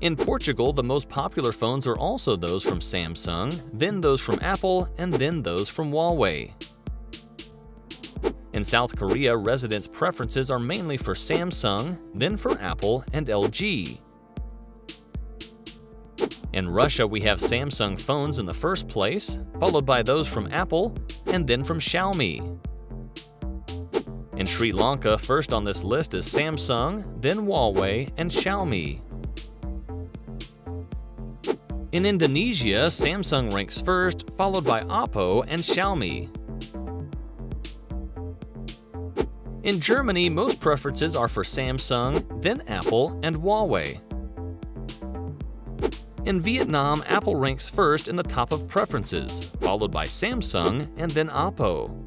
In Portugal, the most popular phones are also those from Samsung, then those from Apple, and then those from Huawei. In South Korea, residents' preferences are mainly for Samsung, then for Apple and LG. In Russia, we have Samsung phones in the first place, followed by those from Apple, and then from Xiaomi. In Sri Lanka, first on this list is Samsung, then Huawei, and Xiaomi. In Indonesia, Samsung ranks first, followed by Oppo and Xiaomi. In Germany, most preferences are for Samsung, then Apple and Huawei. In Vietnam, Apple ranks first in the top of preferences, followed by Samsung and then Oppo.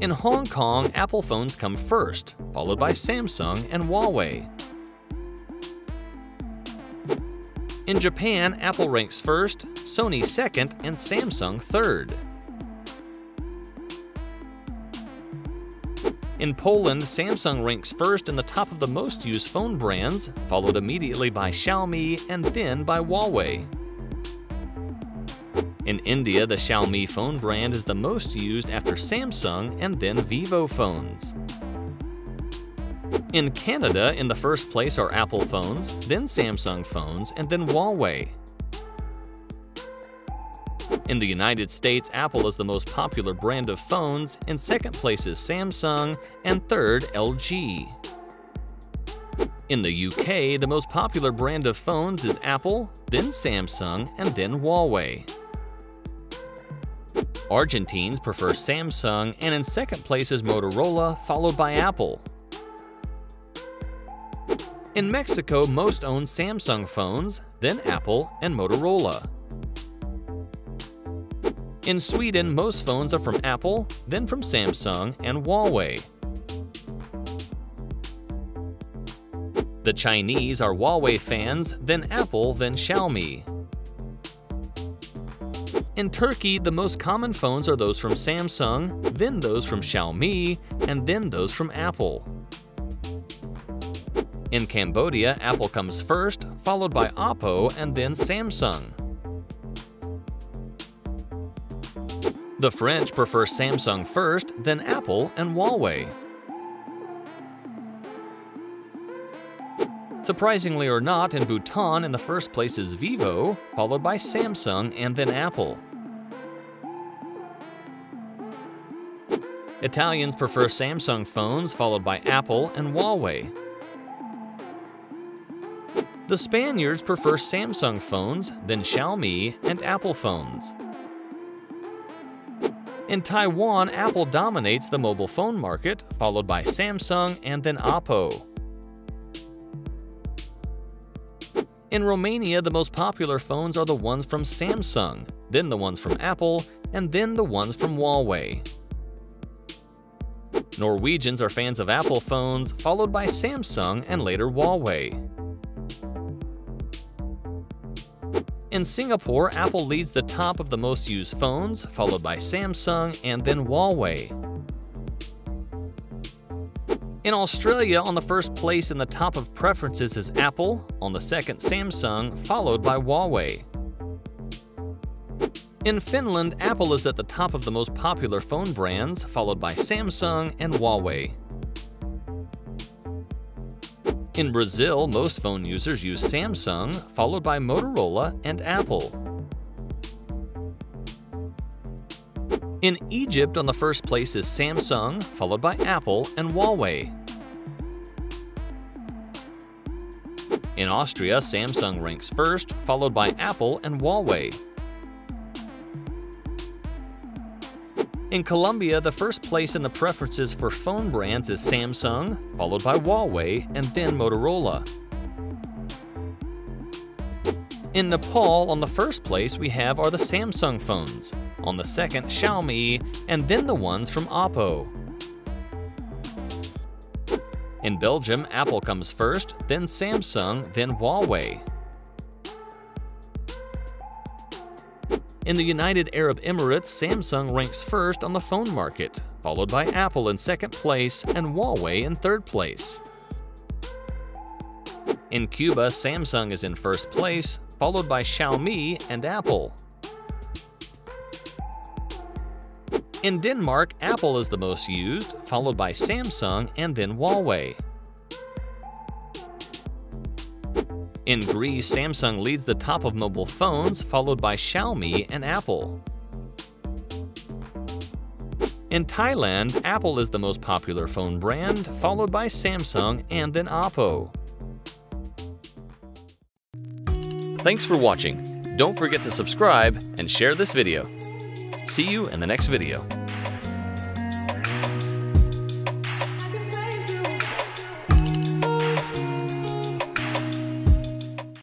In Hong Kong, Apple phones come first, followed by Samsung and Huawei. In Japan, Apple ranks first, Sony second, and Samsung third. In Poland, Samsung ranks first in the top of the most used phone brands, followed immediately by Xiaomi and then by Huawei. In India, the Xiaomi phone brand is the most used after Samsung and then Vivo phones. In Canada, in the first place are Apple phones, then Samsung phones, and then Huawei. In the United States, Apple is the most popular brand of phones, in second place is Samsung, and third, LG. In the UK, the most popular brand of phones is Apple, then Samsung, and then Huawei. Argentines prefer Samsung, and in second place is Motorola, followed by Apple. In Mexico, most own Samsung phones, then Apple and Motorola. In Sweden, most phones are from Apple, then from Samsung and Huawei. The Chinese are Huawei fans, then Apple, then Xiaomi. In Turkey, the most common phones are those from Samsung, then those from Xiaomi, and then those from Apple. In Cambodia, Apple comes first, followed by Oppo and then Samsung. The French prefer Samsung first, then Apple and Huawei. Surprisingly or not, in Bhutan, in the first place is Vivo, followed by Samsung and then Apple. Italians prefer Samsung phones, followed by Apple and Huawei. The Spaniards prefer Samsung phones, then Xiaomi and Apple phones. In Taiwan, Apple dominates the mobile phone market, followed by Samsung and then Oppo. In Romania, the most popular phones are the ones from Samsung, then the ones from Apple, and then the ones from Huawei. Norwegians are fans of Apple phones, followed by Samsung and later Huawei. In Singapore, Apple leads the top of the most used phones, followed by Samsung and then Huawei. In Australia, on the first place in the top of preferences is Apple, on the second Samsung, followed by Huawei. In Finland, Apple is at the top of the most popular phone brands, followed by Samsung and Huawei. In Brazil, most phone users use Samsung, followed by Motorola and Apple. In Egypt, on the first place is Samsung, followed by Apple and Huawei. In Austria, Samsung ranks first, followed by Apple and Huawei. In Colombia, the first place in the preferences for phone brands is Samsung, followed by Huawei, and then Motorola. In Nepal, on the first place we have are the Samsung phones, on the second Xiaomi, and then the ones from Oppo. In Belgium, Apple comes first, then Samsung, then Huawei. In the United Arab Emirates, Samsung ranks first on the phone market, followed by Apple in second place and Huawei in third place. In Cuba, Samsung is in first place, followed by Xiaomi and Apple. In Denmark, Apple is the most used, followed by Samsung and then Huawei. In Greece, Samsung leads the top of mobile phones, followed by Xiaomi and Apple. In Thailand, Apple is the most popular phone brand, followed by Samsung and then Oppo. Thanks for watching. Don't forget to subscribe and share this video. See you in the next video.